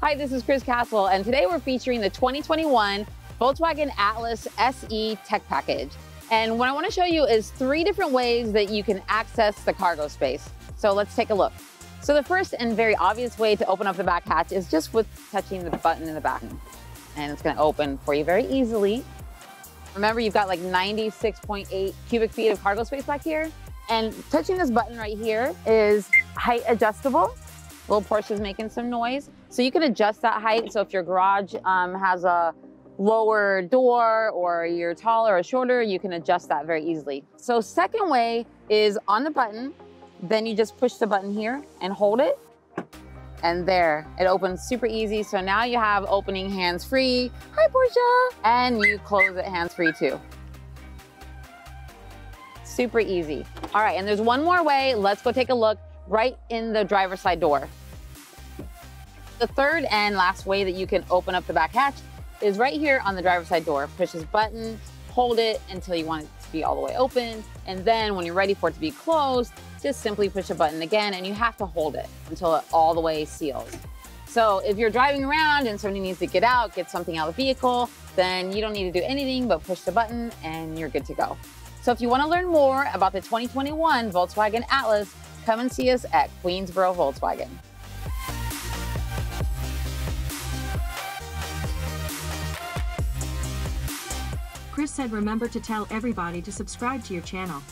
Hi, this is Criss Castle, and today we're featuring the 2021 Volkswagen Atlas SE Tech Package. And what I want to show you is three different ways that you can access the cargo space. So let's take a look. So the first and very obvious way to open up the back hatch is just with touching the button in the back. And it's going to open for you very easily. Remember, you've got like 96.8 cubic feet of cargo space back here. And touching this button right here is height adjustable. Little Porsche is making some noise. So you can adjust that height. So if your garage um, has a lower door or you're taller or shorter, you can adjust that very easily. So second way is on the button, then you just push the button here and hold it. And there, it opens super easy. So now you have opening hands-free. Hi, Porsche. And you close it hands-free too. Super easy. All right, and there's one more way. Let's go take a look right in the driver's side door. The third and last way that you can open up the back hatch is right here on the driver's side door. Push this button, hold it until you want it to be all the way open. And then when you're ready for it to be closed, just simply push a button again and you have to hold it until it all the way seals. So if you're driving around and somebody needs to get out, get something out of the vehicle, then you don't need to do anything but push the button and you're good to go. So if you want to learn more about the 2021 Volkswagen Atlas, come and see us at Queensboro Volkswagen. Criss said remember to tell everybody to subscribe to your channel.